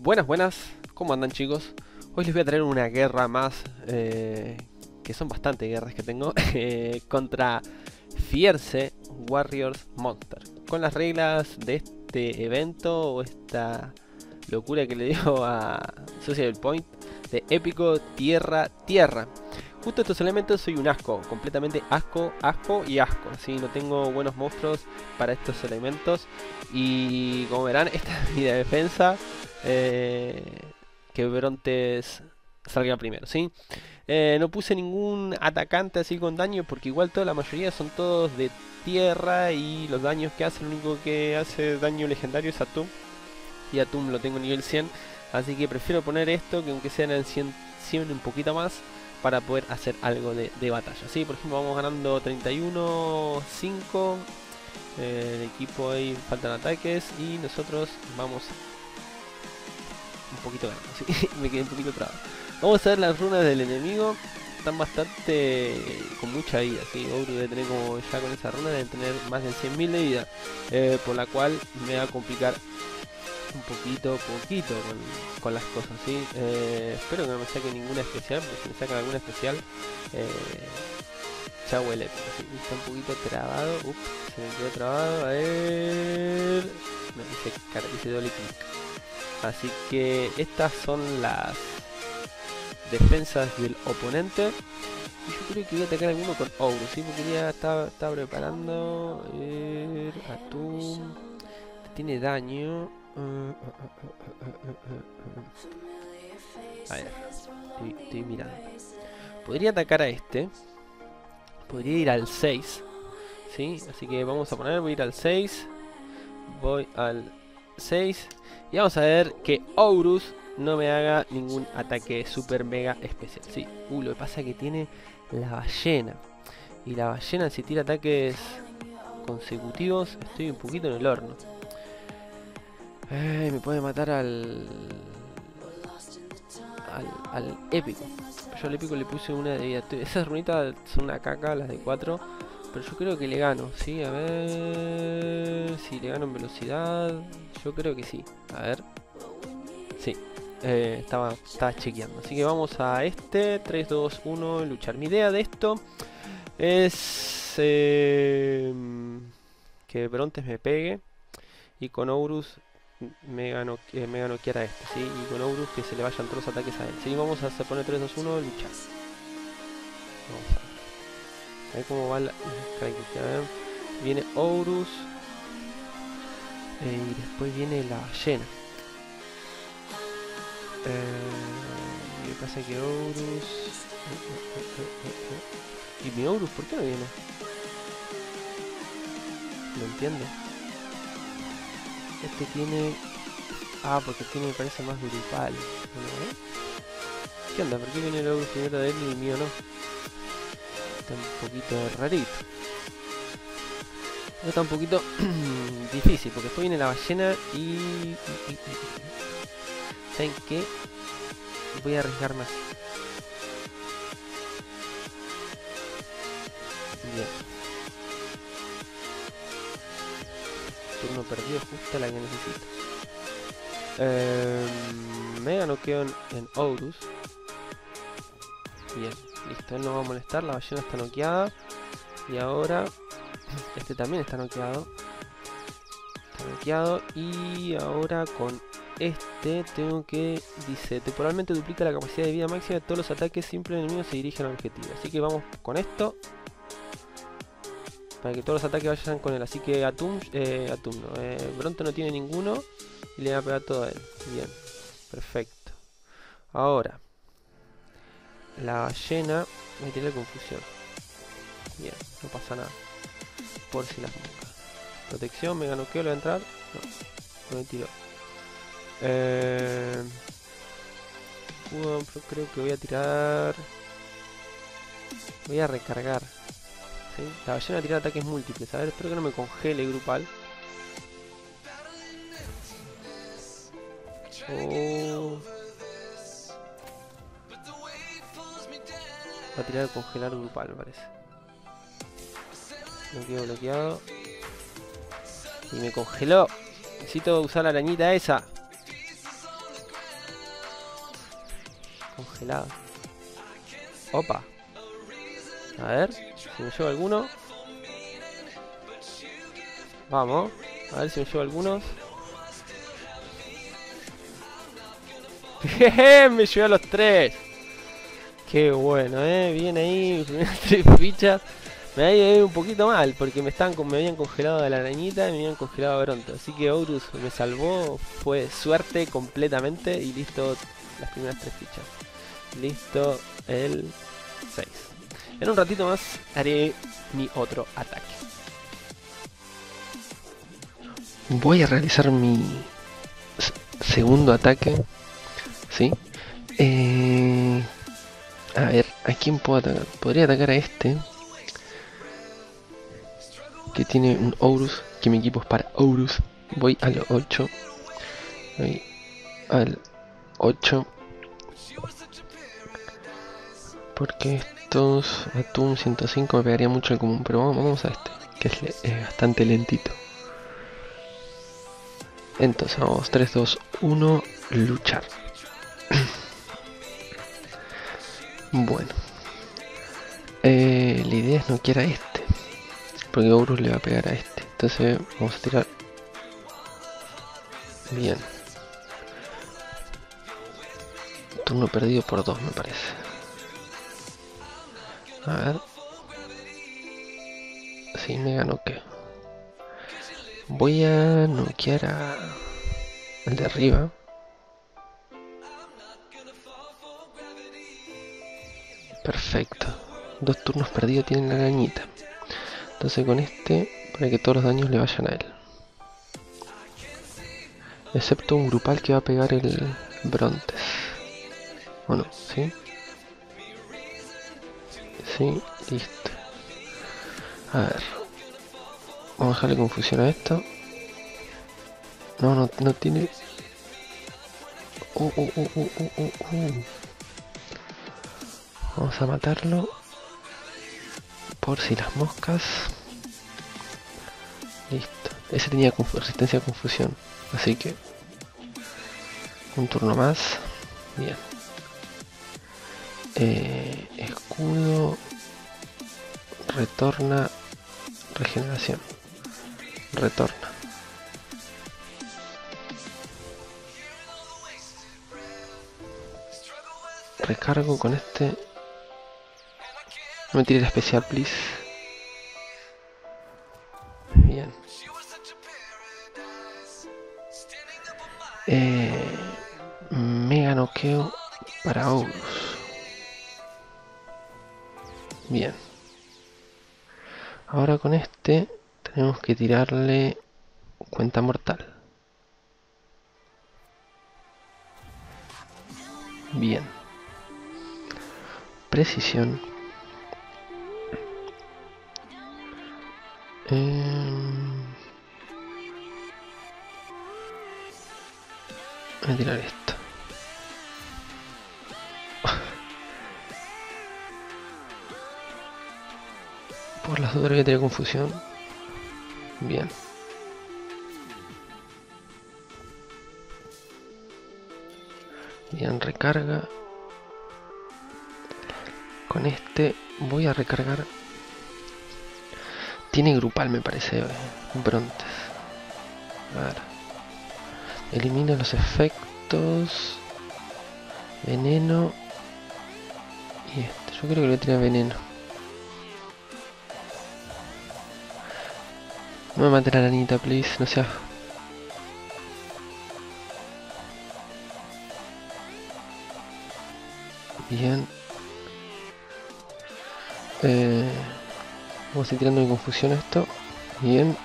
Buenas, buenas, ¿cómo andan chicos? Hoy les voy a traer una guerra más, eh, que son bastante guerras que tengo, eh, contra Fierce Warriors Monster. Con las reglas de este evento o esta locura que le dio a Social Point de épico tierra tierra. Justo estos elementos soy un asco, completamente asco, asco y asco. ¿sí? No tengo buenos monstruos para estos elementos. Y como verán, esta es mi defensa eh, que Brontes salga primero, ¿sí? Eh, no puse ningún atacante así con daño porque igual toda la mayoría son todos de tierra y los daños que hace, lo único que hace daño legendario es Atum. Y Atum lo tengo nivel 100, así que prefiero poner esto que aunque sea en el 100, 100 un poquito más para poder hacer algo de, batalla. ¿sí? Por ejemplo, vamos ganando 31-5. Eh, el equipo ahí faltan ataques y nosotros vamos un poquito ganando, me quedé un poquito trabado. Vamos a ver las runas del enemigo. Están bastante con mucha vida, ¿sí? debe tener como ya con esa runa debe tener más de 100.000 de vida. Eh, por la cual me va a complicar un poquito, poquito con, las cosas, ¿sí? Eh, espero que no me saque ninguna especial, porque si me sacan alguna especial, eh, ya huele. Está un poquito trabado. Se me quedó trabado. A ver. Dice, cara, dice doble clic. Así que estas son las defensas del oponente. Y yo creo que voy a atacar alguno con Ogro, ¿sí? Porque ya está, preparando. A ver, Atum. Tiene daño. A ver, estoy, mirando. Podría atacar a este. Podría ir al 6. ¿Sí? Así que vamos a poner, voy a ir al 6. Voy al 6. Y vamos a ver que Aurus no me haga ningún ataque super mega especial. Sí, uh, lo que pasa es que tiene la ballena. Y la ballena si tira ataques consecutivos, estoy un poquito en el horno. me puede matar al, al... Al épico. Yo al épico le puse una de vida. Esas runitas son una caca, las de 4. Pero yo creo que le gano, ¿sí? A ver... Si le gano en velocidad... Yo creo que sí. A ver. Sí. Eh, estaba, estaba chequeando. Así que vamos a este. 3, 2, 1. Luchar. Mi idea de esto es... Eh, que Brontes me pegue. Y con Aurus me gano, eh, me gano a este, ¿sí? Y con Aurus que se le vayan todos los ataques a él. Sí, vamos a poner 3, 2, 1, luchar. Vamos a ver. A ver cómo va la... Viene Aurus. Eh, y después viene la ballena. Eh, y pasa que Aurus... ¿Y mi Aurus por qué no viene? No entiendo. Este tiene... Ah, porque tiene me parece más grupal. ¿eh? ¿Qué onda? ¿Por qué viene el Aurus primero de él y el mío no? Está un poquito rarito. Está un poquito difícil, porque después viene la ballena y... ¿Saben qué? Voy a arriesgar más. Bien. Turno perdido, justo la que necesito. Eh, mega noqueo en, en Aurus. Bien, listo, no va a molestar, la ballena está noqueada. Y ahora este también está noqueado. Está noqueado. Y ahora con este tengo que... Dice, temporalmente duplica la capacidad de vida máxima de todos los ataques simples enemigos se dirigen al objetivo. Así que vamos con esto. Para que todos los ataques vayan con él. Así que Atum, eh, Atum no, eh, Bronto no tiene ninguno. Y le va a pegar todo a él. Bien, perfecto. Ahora, la ballena me tiene confusión. Bien, no pasa nada por si las moscas. Protección, mega noqueo, ¿le va a entrar? No, no me tiró. Eh, creo que voy a tirar... Voy a recargar. La ballena tira ataques múltiples. A ver, espero que no me congele grupal. Oh. Va a tirar congelar grupal, parece. Bloqueo, bloqueado. Y me congeló. Necesito usar la arañita esa. congelado. Opa. A ver, si me llevo alguno. Vamos, a ver si me llevo algunos. me llevé a los tres. Qué bueno, eh. Viene ahí, tres fichas. Me había ido un poquito mal porque me estaban me habían congelado de la arañita y me habían congelado a Bronto. Así que Horus me salvó, fue suerte completamente y listo las primeras tres fichas. Listo el 6. En un ratito más haré mi otro ataque. Voy a realizar mi segundo ataque. ¿Sí? Eh, a ver, ¿a quién puedo atacar? Podría atacar a este. Que tiene un Aurus. Que mi equipo es para Aurus. Voy al 8. Voy al 8. Porque estos Atum 105 me pegaría mucho el común. Pero vamos, a este. Que es, bastante lentito. Entonces vamos. 3, 2, 1. Luchar. Bueno. Eh, la idea es no quiera este. Porque Aurus le va a pegar a este. Entonces vamos a tirar. Bien. Turno perdido por dos me parece. A ver. Si me ganó que. Voy a noquear a... El de arriba. Perfecto. Dos turnos perdidos tiene la arañita. Entonces con este, para que todos los daños le vayan a él. Excepto un grupal que va a pegar el Brontes. Bueno, ¿sí? Sí, listo. A ver. Vamos a dejarle confusión a esto. No, no, no tiene... Uh, uh, uh, Vamos a matarlo. Por si las moscas. Listo. Ese tenía resistencia a confusión. Así que... Un turno más. Bien. Eh, escudo. Retorna. Regeneración. Retorna. Recargo con este no me tire la especial, please. Bien. Eh, mega noqueo para Oulus. Bien. Ahora con este tenemos que tirarle cuenta mortal. Bien. Precisión. Eh... Voy a tirar esto. Por las dudas que tener confusión. Bien. Bien, recarga. Con este voy a recargar tiene grupal, me parece, Brontes. Elimina los efectos. Veneno. Y este. Yo creo que le voy a veneno. No me maten a la Anita, please. No sea. Bien. Eh... Vamos a ir tirando de confusión esto. Bien.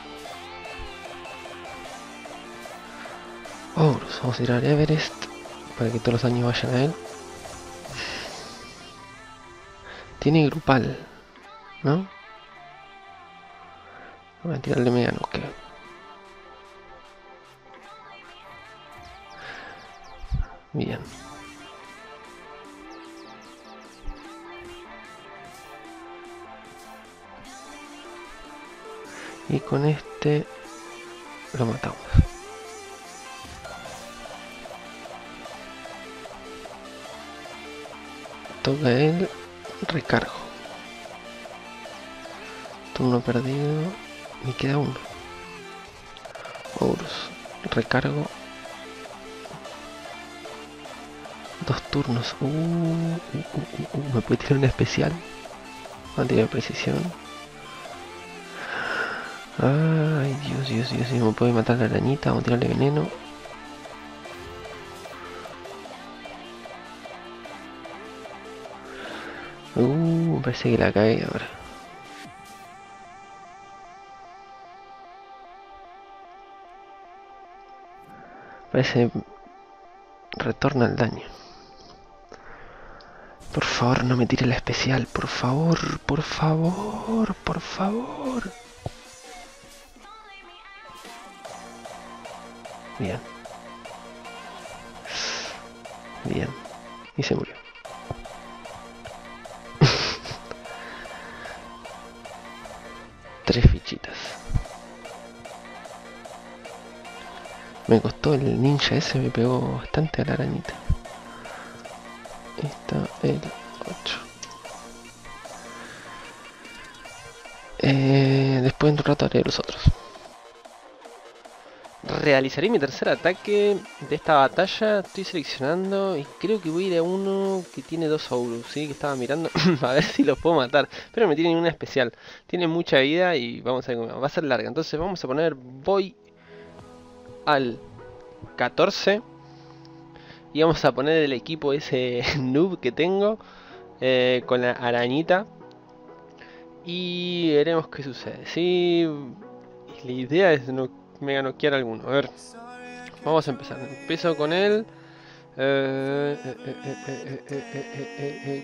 Horus, vamos a tirar Everest para que todos los daños vayan a él. Tiene grupal, ¿no? Voy a tirarle mega que Bien. Y con este lo matamos toca el recargo. Turno perdido. Me queda uno. Horus. Recargo. Dos turnos. Uh, uh, uh, me puede tirar una especial. de precisión. Ay, Dios, Dios, Dios, me puede matar la arañita, vamos a tirarle veneno. Uh, parece que la cae ahora. Parece retorna el daño. Por favor, no me tire la especial, por favor, por favor, por favor. Bien. Bien. Y se murió. Tres fichitas. Me costó el ninja ese, me pegó bastante a la arañita. Está el 8. Eh, después de un rato haré los otros realizaré mi tercer ataque de esta batalla. Estoy seleccionando y creo que voy a ir a uno que tiene dos Aurus, ¿sí? Que estaba mirando a ver si los puedo matar. Pero me tiene una especial. Tiene mucha vida y vamos a ver cómo va. a ser larga. Entonces vamos a poner voy al 14. Y vamos a poner el equipo ese noob que tengo eh, con la arañita. Y veremos qué sucede. Sí, la idea es no mega noquear alguno. A ver, vamos a empezar. Empiezo con él. Eh,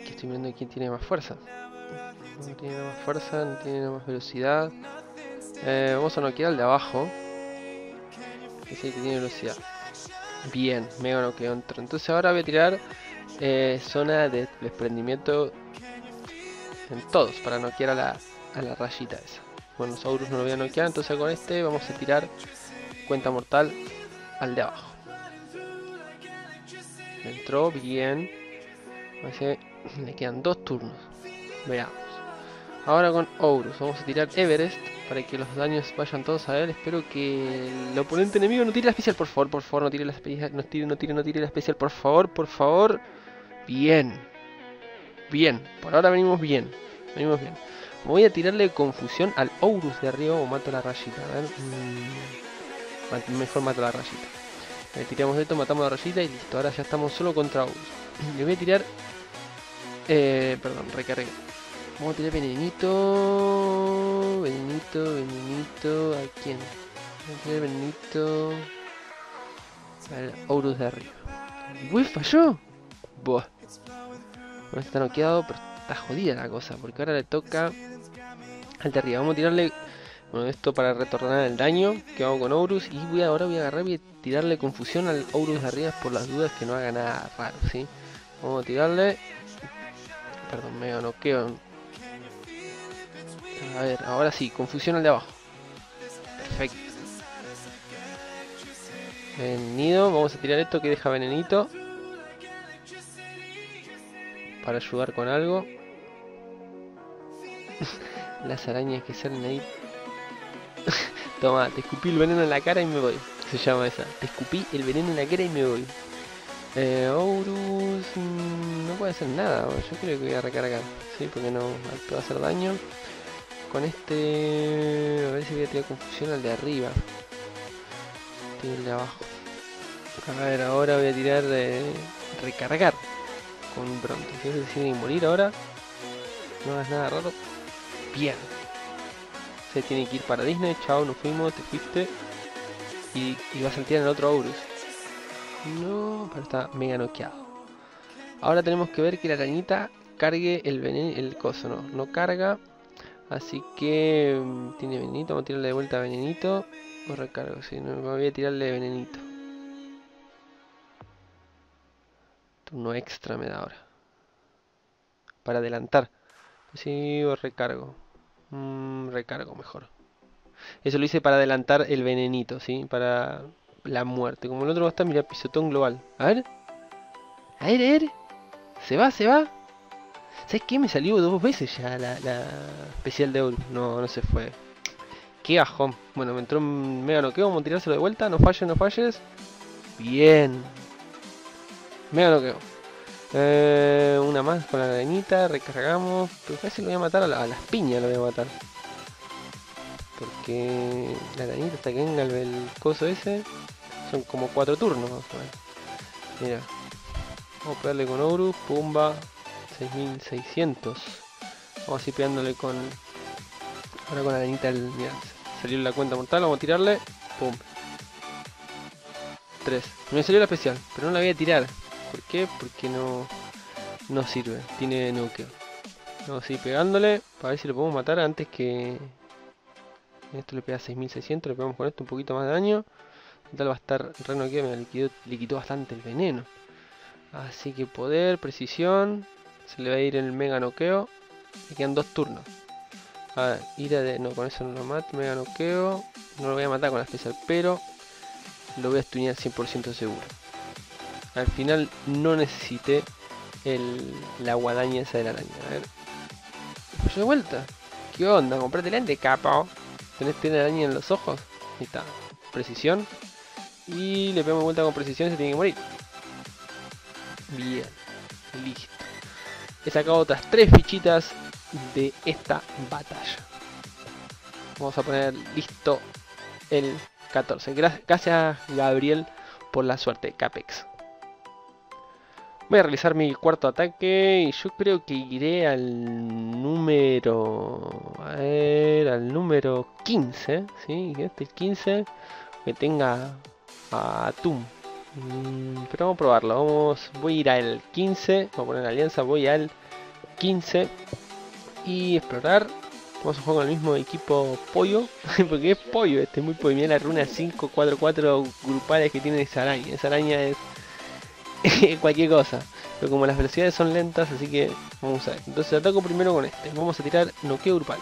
que estoy viendo quién tiene más fuerza. No tiene más fuerza, no tiene más velocidad. vamos a noquear al de abajo. Que es el que tiene velocidad. Bien, mega noqueo otro. Entonces ahora voy a tirar zona de desprendimiento en todos para noquear a la, a la rayita esa. Bueno, Saurus no lo voy a noquear, entonces con este vamos a tirar cuenta mortal al de abajo. Entró bien. Le quedan dos turnos. Veamos. Ahora con Aurus. Vamos a tirar Everest para que los daños vayan todos a él. Espero que el oponente enemigo no tire la especial. Por favor, por favor, no tire la especial. No tire, no tire, no tire la especial. Por favor, por favor. Bien. Bien. Por ahora venimos bien. Venimos bien. Voy a tirarle confusión al Aurus de arriba o mato la rayita. A ver. Mm, mejor mato la rayita. Le tiramos esto, matamos la rayita y listo. Ahora ya estamos solo contra Aurus. Le voy a tirar... Eh, perdón, recargué. Vamos a tirar venenito. Venenito, venenito. ¿A quién? Vamos a tirar venenito. Al Aurus de arriba. Uy, falló. Buah. No está noqueado, pero está jodida la cosa. Porque ahora le toca al de arriba. Vamos a tirarle bueno, esto para retornar el daño que hago con Aurus. Y voy ahora voy a agarrar y tirarle confusión al Aurus de arriba por las dudas que no haga nada raro, ¿sí? Vamos a tirarle... Perdón, me noqueo. A ver, ahora sí, confusión al de abajo. Perfecto. Venido, vamos a tirar esto que deja venenito. Para ayudar con algo. Las arañas que salen ahí. Toma, te escupí el veneno en la cara y me voy. Se llama esa. Te escupí el veneno en la cara y me voy. Eh, Aurus mm, no puede hacer nada. Yo creo que voy a recargar. Sí, porque no puedo hacer daño. Con este... A ver si voy a tirar confusión al de arriba. El de abajo. A ver, ahora voy a tirar de recargar con pronto. Si decide morir ahora, no hagas nada raro. Bien. Se tiene que ir para Disney. Chao, nos fuimos, te fuiste. Y, y vas a tirar en el otro Aurus. No, pero está mega noqueado. Ahora tenemos que ver que la arañita cargue el veneno, el coso, no, no carga. Así que mm, tiene venenito, vamos a tirarle de vuelta venenito. O recargo, si no, voy a tirarle venenito. Turno extra me da ahora. Para adelantar. Sí, recargo. Mm, recargo mejor. Eso lo hice para adelantar el venenito, ¿sí? Para la muerte. Como el otro va a estar, mira, pisotón global. A ver. A ver, a ver. Se va, se va. ¿Sabes qué? Me salió dos veces ya la, la especial de Oro. No, no se fue. Qué bajón. Bueno, me entró un mega noqueo. Vamos a tirárselo de vuelta. No falles, no falles. Bien. Mega noqueo. Eh, una más con la arañita. Recargamos. Pero casi lo voy a matar a, las piñas. Lo voy a matar. Porque la arañita hasta que venga el, coso ese. Son como cuatro turnos. Mira. Vamos a pegarle con Ourus. Pumba. 6600. Vamos así pegándole con... Ahora con la arañita el... Mira, salió la cuenta mortal. Vamos a tirarle. Pum. 3. Me salió la especial, pero no la voy a tirar. ¿Por qué? Porque no, no sirve. Tiene nuqueo. Vamos a seguir pegándole para ver si lo podemos matar antes que... Esto le pega 6600, le pegamos con esto un poquito más de daño. Tal va a estar re noqueado, me liquidó, bastante el veneno. Así que poder, precisión. Se le va a ir el mega noqueo. Me quedan dos turnos. A ver, ira de... No, con eso no lo mato. Mega noqueo. No lo voy a matar con la especial, pero lo voy a estudiar 100% seguro. Al final no necesité el, la guadaña esa de la araña. A ver. Pues de vuelta. ¿Qué onda? Comprate lente, capo. Tenés tener araña en los ojos. Ahí está. Precisión. Y le pegamos vuelta con precisión y se tiene que morir. Bien. Listo. He sacado otras tres fichitas de esta batalla. Vamos a poner listo el 14. Gracias Gabriel por la suerte, Capex. Voy a realizar mi cuarto ataque y yo creo que iré al número... A ver, al número 15, ¿sí? Este es 15, que tenga a Atum. Mm, pero vamos a probarlo, vamos, voy a ir al 15, voy a poner alianza, voy al 15 y explorar Vamos a jugar con el mismo equipo pollo. Porque es pollo este, muy pollo. Mira la runa 5, 4, 4 grupales que tiene esa araña. Esa araña es cualquier cosa. Pero como las velocidades son lentas, así que vamos a ver. Entonces ataco primero con este. Vamos a tirar noqueo grupal.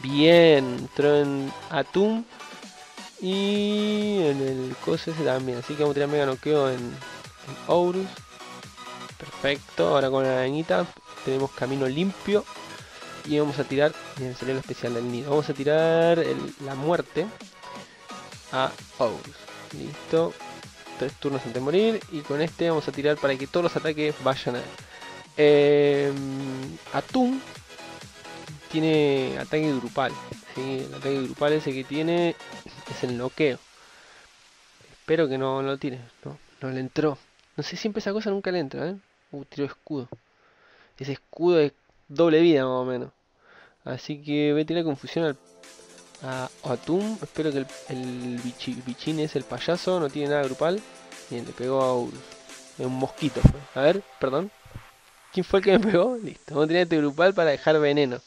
Bien, entró en Atum. Y en el coso ese también. Así que vamos a tirar mega noqueo en, en Aurus. Perfecto. Ahora con la arañita tenemos camino limpio. Y vamos a tirar, me salió el especial del nido. Vamos a tirar la muerte a Aurus. Listo. Tres turnos antes de morir. Y con este vamos a tirar para que todos los ataques vayan a. Eh, Atum tiene ataque grupal. El ataque grupal ese que tiene es el noqueo. Espero que no, lo tire. No, no le entró. No sé, siempre esa cosa nunca le entra. ¿eh? Uh, tiro escudo. Ese escudo es doble vida más o menos. Así que voy a tirar confusión al, a Atum. Espero que el, el bichín es el payaso, no tiene nada grupal. Bien, le pegó a un, un mosquito. A ver, perdón. ¿Quién fue el que me pegó? Listo, vamos a tirar este grupal para dejar veneno.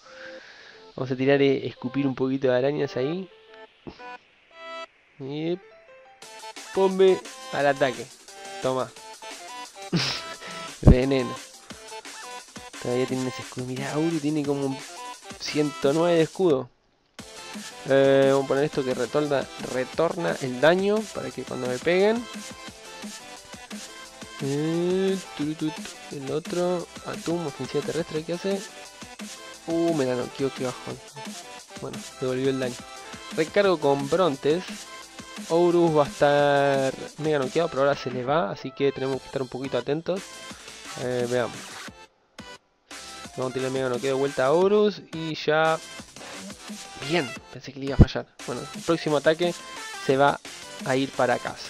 Vamos a tirar, eh, escupir un poquito de arañas ahí. Y... Pombe al ataque. Toma. veneno. Todavía tiene ese escudo. Mira, Auri tiene como 109 de escudo. Eh, vamos a poner esto que retorna, retorna el daño para que cuando me peguen. Eh, el otro, Atum, ofensiva terrestre, ¿qué hace? Uh, me que bajón. Bueno, devolvió el daño. Recargo con Brontes. Ourus va a estar mega noqueado, pero ahora se le va, así que tenemos que estar un poquito atentos. Eh, veamos. Vamos a tirar mega no de vuelta a Horus y ya... Bien, pensé que le iba a fallar. Bueno, el próximo ataque se va a ir para casa.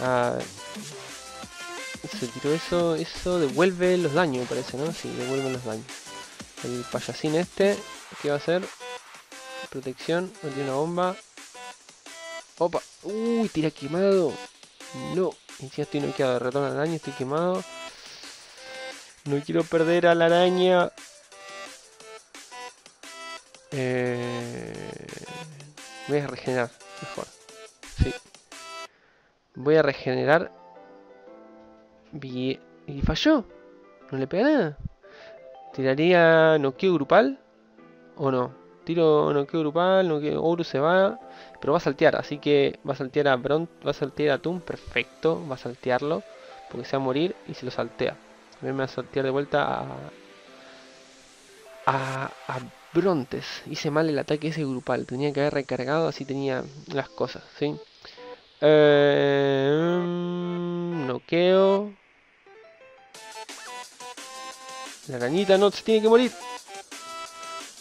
Ah, se tiró eso, eso devuelve los daños parece, ¿no? Sí, devuelve los daños. El payasín este, ¿qué va a hacer? Protección, no tiene una bomba. Opa, uy, tira quemado. No, ya estoy noqueado, retorno al daño, estoy quemado. No quiero perder a la araña. Eh, voy a regenerar, mejor. Sí. Voy a regenerar. ¿Y falló? ¿No le pega nada? ¿Tiraría noqueo grupal? ¿O no? Tiro noqueo grupal, noqueo Oro se va. Pero va a saltear, así que va a saltear a Bront, va a saltear a Tum, perfecto, va a saltearlo. Porque se va a morir y se lo saltea. Me va a sortear de vuelta a, a, a Brontes. Hice mal el ataque ese grupal. Tenía que haber recargado, así tenía las cosas, ¿sí? Eh, noqueo. La arañita no se tiene que morir.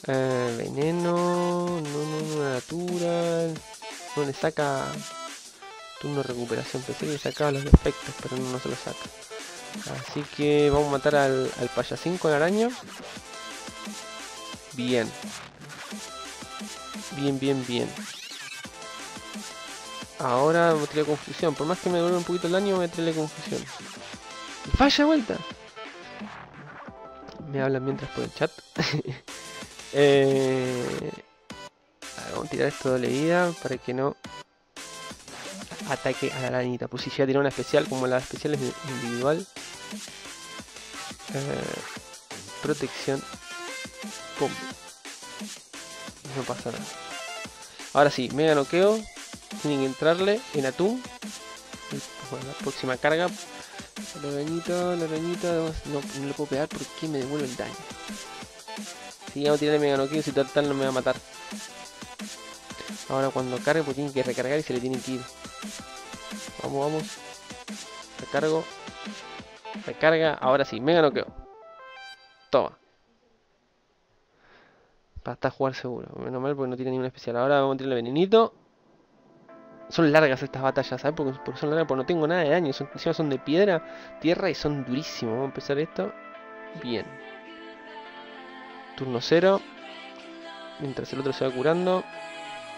Eh, veneno. No, no, natural. No le saca turno de recuperación. Pensé que sacaba los defectos, pero no, no se lo saca. Así que vamos a matar al, al payasín con araña. Bien. Bien, bien, bien. Ahora me trae confusión. Por más que me devuelva un poquito el daño, me trae confusión. ¡Y falla vuelta! Me hablan mientras por el chat. eh... vamos a tirar esto de vida para que no ataque a la arañita. Pues si ya tiene una especial, como la especial es individual. Eh, protección. No pasa nada. Ahora sí, mega noqueo. Tienen que entrarle en atún. Bueno, la próxima carga. La arañita, la arañita. No, no le puedo pegar porque me devuelve el daño. Si vamos a tirarle mega noqueo, si total no me va a matar. Ahora cuando cargue, pues tiene que recargar y se le tiene que ir. Vamos, vamos. Recargo. Recarga. Ahora sí, mega noqueo. Toma. Para estar jugar seguro. Menos mal porque no tiene ninguna especial. Ahora vamos a tirarle venenito. Son largas estas batallas, ¿sabes? Porque, son largas, porque no tengo nada de daño. Son, encima son de piedra, tierra y son durísimos. Vamos a empezar esto. Bien. Turno cero. Mientras el otro se va curando.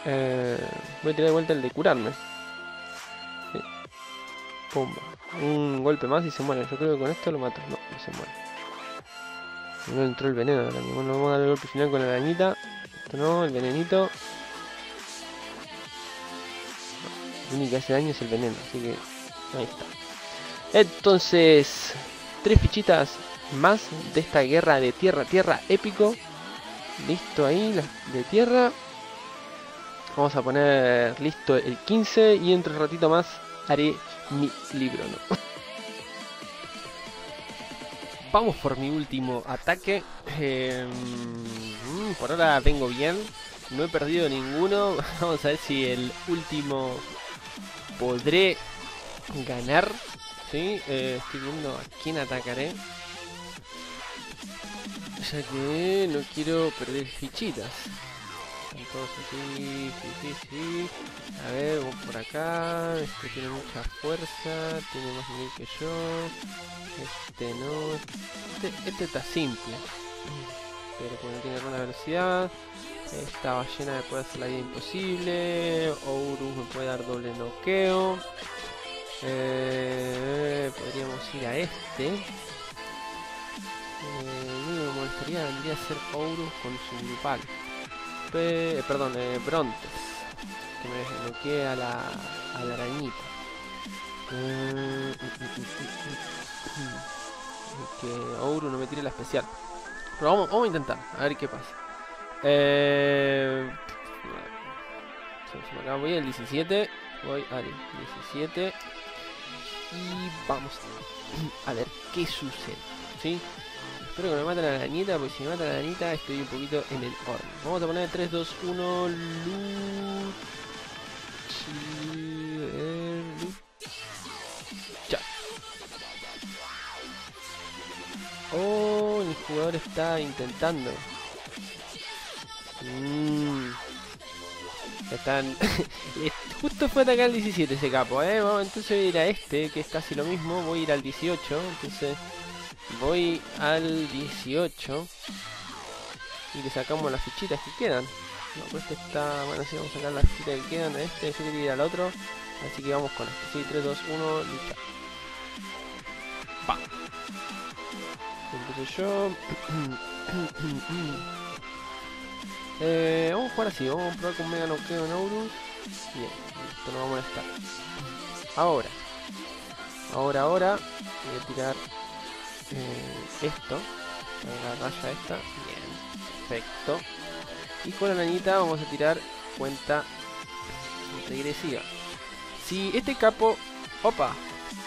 Eh, voy a tirar de vuelta el de curarme. Pumba. Un golpe más y se muere. Yo creo que con esto lo mato. No, no se muere. No entró el veneno ahora Bueno, vamos a dar el golpe final con la arañita. Esto no, el venenito. Lo único que hace daño es el veneno, así que ahí está. Entonces, tres fichitas más de esta guerra de tierra tierra épico. Listo ahí, de tierra. Vamos a poner listo el 15 y entre un ratito más haré mi libro, ¿no? Vamos por mi último ataque. Eh, por ahora vengo bien. No he perdido ninguno. Vamos a ver si el último podré ganar. ¿sí? Eh, estoy viendo a quién atacaré. Ya que no quiero perder fichitas. Todos así, sí, sí, sí. A ver, por acá. Este tiene mucha fuerza, tiene más nivel que yo. Este no. Este, este está simple. Pero porque no tiene buena velocidad. Esta ballena me puede hacer la vida imposible. Ourus me puede dar doble noqueo. Eh, podríamos ir a este. Eh, me molestaría vendría a ser Ourus con su grupal. Pe perdón, eh, Brontes. Que me noquee a la, a la arañita. Eh, que Ouro no me tire la especial. Pero vamos, vamos a intentar, a ver qué pasa. Eh, voy al 17. Voy al 17. Y vamos a ver qué sucede. ¿sí? Espero que me mate la arañita, porque si me mata la arañita estoy un poquito en el horno. Vamos a poner 3, 2, 1, Ya. Oh, el jugador está intentando. Mmm. Están... Justo fue atacar el 17 ese capo, ¿eh? Vamos, entonces voy a ir a este, que es casi lo mismo. Voy a ir al 18, entonces... Voy al 18. Y le sacamos las fichitas que quedan. No, pues este está... Bueno, sí, vamos a sacar las fichitas que quedan de este. Yo quería ir al otro. Así que vamos con este. Sí, 3, 2, 1, lucha. Va. Empiezo yo. eh, vamos a jugar así. Vamos a probar con Mega Noqueo en Aurus. Bien, esto no va a molestar. Ahora. Ahora, ahora. Voy a tirar esto. La raya esta. Bien. Perfecto. Y con la arañita vamos a tirar cuenta regresiva. Si este capo... Opa.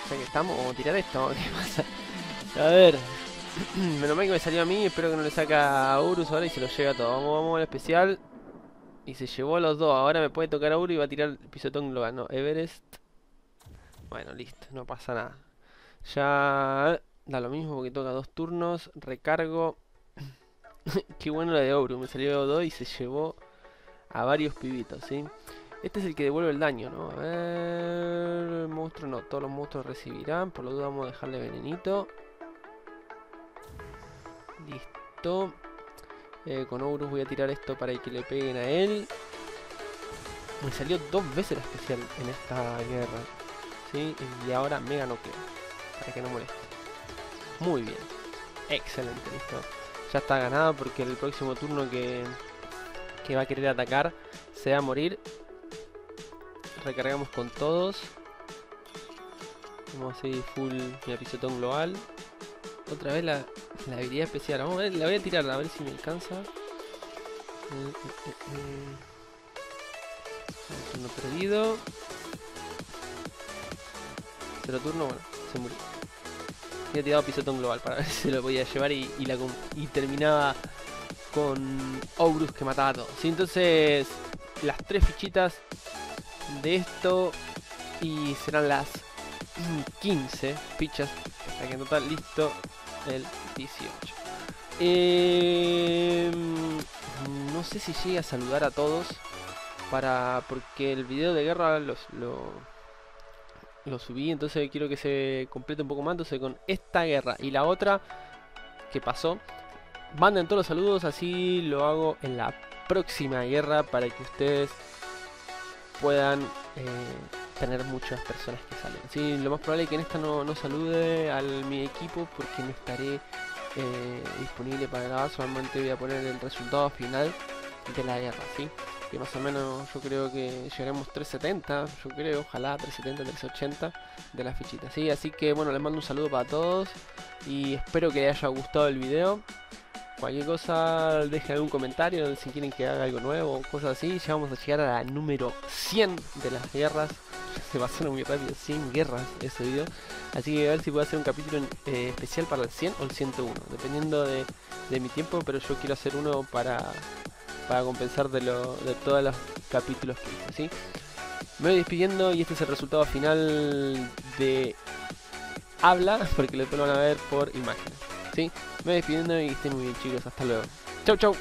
O sea que estamos... Vamos a tirar esto. ¿Qué pasa? A ver. Menos mal que me salió a mí. Espero que no le saca a Urus ahora y se lo llega todo. Vamos, vamos al especial. Y se llevó a los dos. Ahora me puede tocar a Urus y va a tirar el pisotón global. No, Everest. Bueno, listo. No pasa nada. Ya da lo mismo porque toca dos turnos. Recargo. Qué bueno la de Ouro. Me salió dos y se llevó a varios pibitos, ¿sí? Este es el que devuelve el daño, ¿no? A ver... Monstruo no. Todos los monstruos recibirán. Por lo tanto vamos a dejarle venenito. Listo. Eh, con Ourus voy a tirar esto para que le peguen a él. Me salió dos veces la especial en esta guerra. ¿Sí? Y ahora mega noqueo. Para que no moleste. Muy bien. Excelente, listo. Ya está ganada porque el próximo turno que, que va a querer atacar se va a morir. Recargamos con todos. Vamos a seguir full mi pisotón global. Otra vez la, la habilidad especial. Vamos a ver, la voy a tirar a ver si me alcanza. Eh, eh, eh, turno perdido. Cero turno, bueno, se murió. Había tirado pisotón global para ver si lo podía llevar y, terminaba con Ourus que mataba a todos. Entonces, las tres fichitas de esto y serán las 15 fichas hasta que en total listo el 18. Eh, no sé si llegue a saludar a todos para porque el video de guerra los, lo, lo subí, entonces quiero que se complete un poco más. Entonces con esta guerra y la otra que pasó, manden todos los saludos, así lo hago en la próxima guerra para que ustedes puedan eh, tener muchas personas que salen. Sí, lo más probable es que en esta no, no salude a mi equipo porque no estaré eh, disponible para grabar, solamente voy a poner el resultado final de la guerra, ¿sí? Que más o menos yo creo que llegaremos 370, yo creo, ojalá 370, 380 de las fichitas, ¿sí? Así que bueno, les mando un saludo para todos y espero que les haya gustado el video. Cualquier cosa, dejen algún comentario si quieren que haga algo nuevo cosas así. Ya vamos a llegar a la número 100 de las guerras. Se pasaron muy rápido, 100 guerras ese video. Así que a ver si puedo hacer un capítulo eh, especial para el 100 o el 101, dependiendo de, de mi tiempo, pero yo quiero hacer uno para para compensar de, lo, de todos los capítulos que hice, ¿sí? Me voy despidiendo y este es el resultado final de habla, porque después lo van a ver por imágenes, ¿sí? Me voy despidiendo y estén muy bien chicos, hasta luego. Chau chau.